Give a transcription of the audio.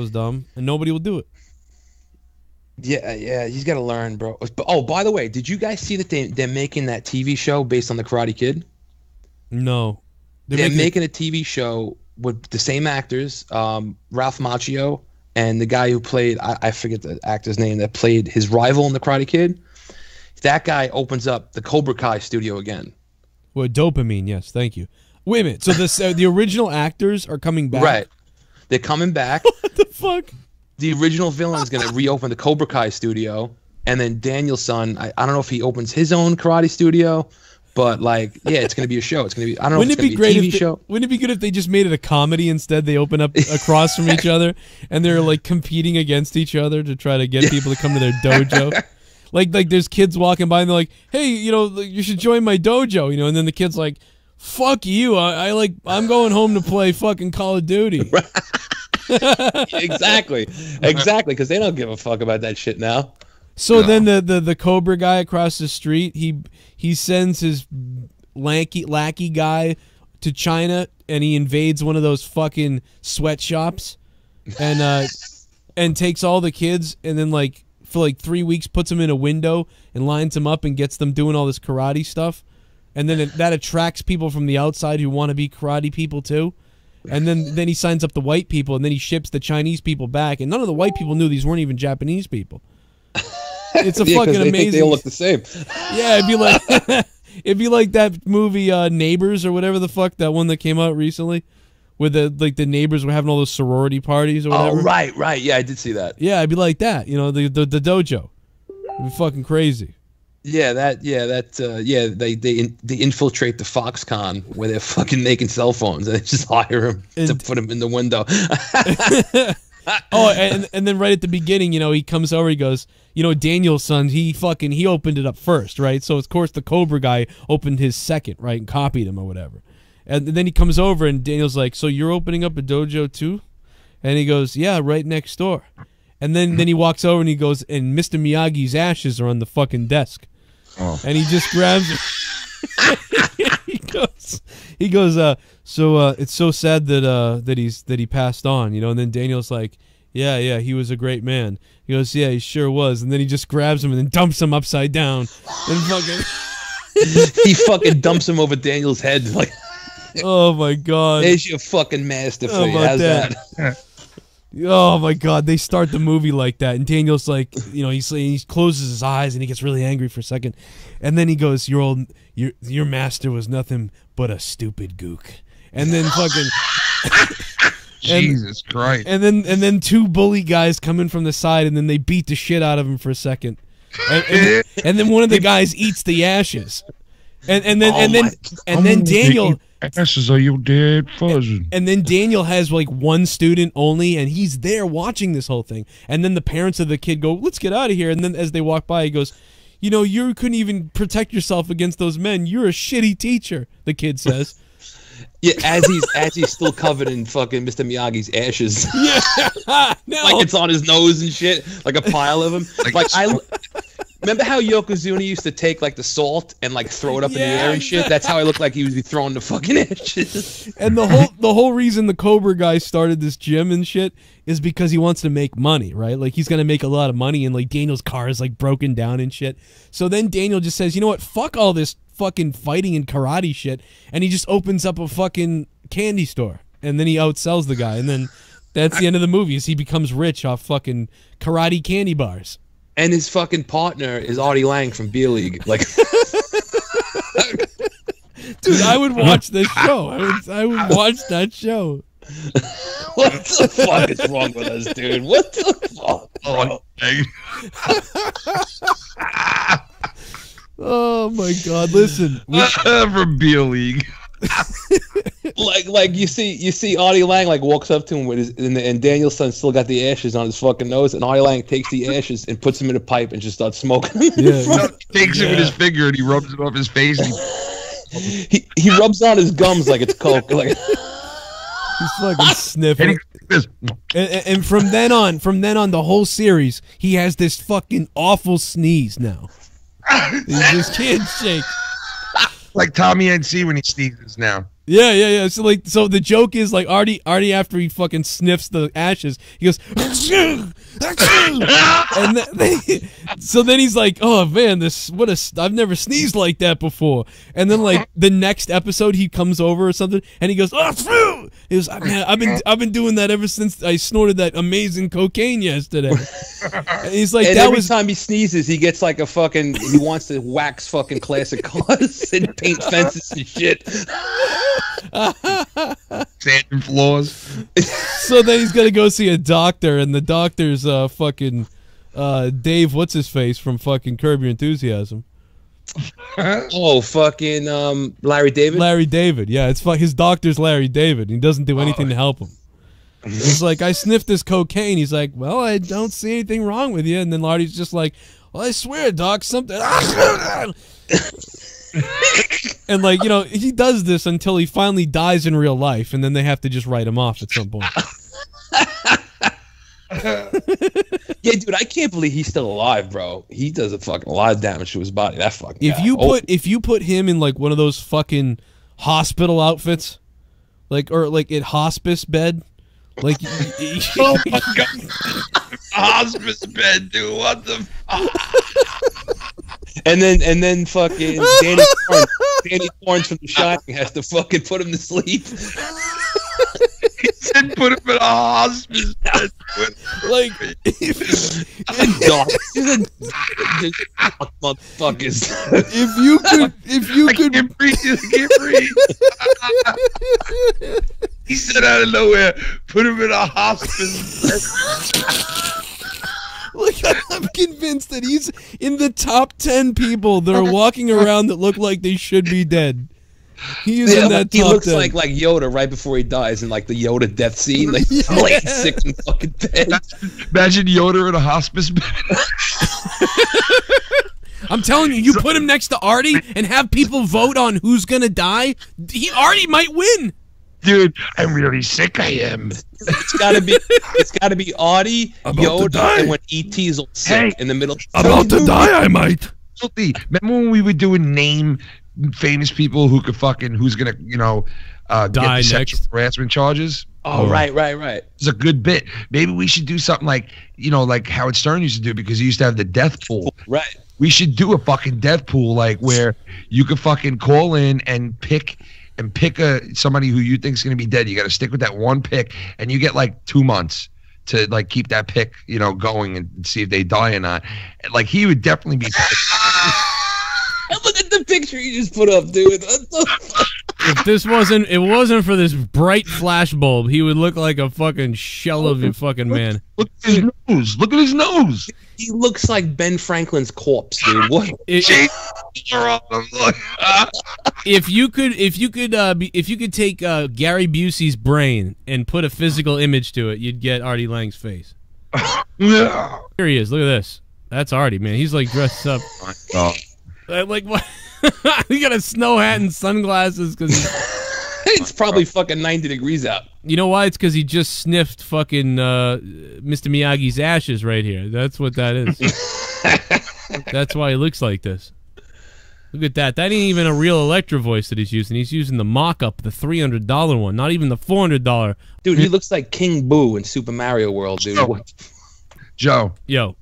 was dumb, and nobody will do it. Yeah, yeah, he's got to learn, bro. But, oh, by the way, did you guys see that they they're making that TV show based on the Karate Kid? No, They're, making, a TV show with the same actors, um, Ralph Macchio and the guy who played I, I forget the actor's name that played his rival in the Karate Kid. That guy opens up the Cobra Kai studio again. Well, dopamine. Yes, thank you. Wait a minute. So the uh, the original actors are coming back. Right. They're coming back. What the fuck? the original villain's going to reopen the Cobra Kai studio, and then Daniel-san. I, I don't know if he opens his own karate studio, but like, yeah, it's going to be a show. It's going to be. I don't know. Wouldn't if it it's be gonna great a TV if they, show. Wouldn't it be good if they just made it a comedy instead? They open up across from each other and they're like competing against each other to try to get people to come to their dojo. Like like there's kids walking by and they're like, "Hey, you know, you should join my dojo," you know, and then the kid's like, "Fuck you! I, I like I'm going home to play fucking Call of Duty." exactly, exactly, because they don't give a fuck about that shit now. So then the, the the Cobra guy across the street, he he sends his lanky lackey guy to China and he invades one of those fucking sweatshops and uh and takes all the kids and then like for like 3 weeks puts them in a window and lines them up and gets them doing all this karate stuff. And then it, that attracts people from the outside who want to be karate people too. And then then he signs up the white people and then he ships the Chinese people back and none of the white people knew these weren't even Japanese people. It's a Yeah, fucking they amazing. they all look the same. Yeah, it'd be like it'd be like that movie uh, Neighbors or whatever the fuck that one that came out recently, where the like the neighbors were having all those sorority parties or whatever. Oh right, right. Yeah, I did see that. Yeah, I'd be like that. You know, the the, the dojo. It'd be fucking crazy. Yeah, that. Yeah, that. Uh, yeah, they they in, they infiltrate the Foxconn where they're fucking making cell phones and they just hire him to put him in the window. Oh, and and then right at the beginning, you know, he comes over. He goes, you know, Daniel-san. He fucking he opened it up first, right? So of course the Cobra guy opened his second, right, and copied him or whatever. And then he comes over and Daniel's like, "So you're opening up a dojo too?" And he goes, "Yeah, right next door." And then then he walks over and he goes, "And Mr. Miyagi's ashes are on the fucking desk." Oh. And he just grabs it. he goes, he goes, uh, so uh, it's so sad that uh, that he's that he passed on, you know. And then Daniel's like, yeah, yeah, he was a great man. He goes, yeah, he sure was. And then he just grabs him and then dumps him upside down and fucking. he fucking dumps him over Daniel's head like, Oh my god. "There's your fucking master for How you." about How's that? that? Oh my god, they start the movie like that, and Daniel's like, you know, he's he closes his eyes and he gets really angry for a second, and then he goes, "Your old your your master was nothing but a stupid gook," and then fucking. And- Jesus Christ. And then and then two bully guys come in from the side and then they beat the shit out of him for a second. And, and, and then one of the guys eats the ashes. And and then Oh and then and then Daniel Ashes are your dead cousin. and then Daniel has like one student only and he's there watching this whole thing. And then the parents of the kid go, "Let's get out of here." And then as they walk by he goes, "You know, you couldn't even protect yourself against those men. You're a shitty teacher." The kid says. Yeah, as he's as he's still covered in fucking Mr. Miyagi's ashes, yeah. No. like it's on his nose and shit, like a pile of them. Like- Like, I remember how Yokozuna used to take like the salt and like throw it up in the air and shit. That's how I looked like he was be throwing the fucking ashes. And the whole the whole reason the Cobra guy started this gym and shit is because he wants to make money, right? Like he's gonna make a lot of money, and like Daniel's car is like broken down and shit. So then Daniel just says, you know what? Fuck all this fucking fighting and karate shit, and he just opens up a fucking candy store, and then he outsells the guy, and then that's the end of the movie. Is he becomes rich off fucking karate candy bars? And his fucking partner is Artie Lang from Beer League. Like, Dude, I would watch this show. I would I would watch that show. what the fuck is wrong with us, dude? What the fuck? bro? Oh my god! Listen, we, From Beer League. Like, like you see, you see Artie Lang like walks up to him with his, and, and Daniel-san still got the ashes on his fucking nose, and Artie Lang takes the ashes and puts them in a pipe and just starts smoking. yeah, No, he takes it with his finger and he rubs it off his face. And he, he he rubs on his gums like it's coke. Like, he's fucking and sniffing. he. And, and- and from then on, from then on, the whole series, he has this fucking awful sneeze now. he just can't shake. Like Tommy NC when he sneezes now. Yeah, yeah, yeah. So like, so the joke is like Artie, Artie after he fucking sniffs the ashes, he goes, and then, they, so then he's like, oh man, this what a I've never sneezed like that before. And then like the next episode, he comes over or something, and he goes, oh, he goes, ah, man, I've been I've been doing that ever since I snorted that amazing cocaine yesterday. And he's like, and that every was time he sneezes, he gets like a fucking. He wants to wax fucking classic cars and paint fences and shit. Sanding floors. so then he's gonna go see a doctor, and the doctor's uh fucking uh Dave, what's his face from fucking Curb Your Enthusiasm, Oh fucking um, Larry David. Larry David. Yeah, it's fu- his doctor's Larry David. He doesn't do anything to help him. He's like, I sniffed this cocaine. He's like, well, I don't see anything wrong with you. And then Larry's just like, well, I swear, doc, something. and like you know, he does this until he finally dies in real life, and then they have to just write him off at some point. Yeah, dude, I can't believe he's still alive, bro. He does a fucking lot of damage to his body. That fucking. If guy. you Oh, put if you put him in like one of those fucking hospital outfits, like or like at hospice bed, like Oh my god. Hospice bed, dude. What the and then and then fucking Danny Torrance, Danny Torrance from The Shining has to fucking put him to sleep. He said put him in a hospice bed. like Dog. These are just fuck motherfuckers. if you could if you I could can't breathe. I can't breathe. he said out of nowhere, put him in a hospice bed. like I'm convinced that he's in the top ten people that are walking around that look like they should be dead. He is Yeah, in that he top looks 10. like like Yoda right before he dies in like the Yoda death scene, like laying sick in fucking bed. Imagine Yoda in a hospice bed. I'm telling you, you put him next to Artie and have people vote on who's gonna die. He Artie might win. Dude, I'm really sick. I am. It's gotta be it's gotta be Artie, About to Yoda, and when ET's all sick Hey, in the middle. About to die, I might. Remember when we were doing name famous people who could fucking who's gonna you know uh, get Die the sexual next. harassment charges? Oh right, right, right. It's a good bit. Maybe we should do something like you know like Howard Stern used to do because he used to have the death pool. Right. We should do a fucking death pool like where you could fucking call in and pick and pick a somebody who you think is gonna be dead. You got to stick with that one pick, and you get like two months to like keep that pick you know going and see if they die or not. And, Like he would definitely be. Look at the picture you just put up, dude. What the fuck? If this wasn't it wasn't for this bright flash bulb, he would look like a fucking shell of a fucking man. Look at his nose. Look at his nose. He looks like Ben Franklin's corpse, dude. What? It- if you could if you could uh be, if you could take uh Gary Busey's brain and put a physical image to it, you'd get Artie Lang's face. Yeah. Here he is. Look at this. That's Artie, man. He's like dressed up Oh. uh, like what? he got a snow hat and sunglasses because it's probably fucking 90 degrees out. you know why? It's because he just sniffed fucking uh, Mr. Miyagi's ashes right here. That's what that is. That's why he looks like this. Look at that. That ain't even a real Electro voice that he's using. He's using the mock-up, the three hundred dollar one, not even the four hundred dollar. Dude, he looks like King Boo in Super Mario World, dude. What- Joe, Yo,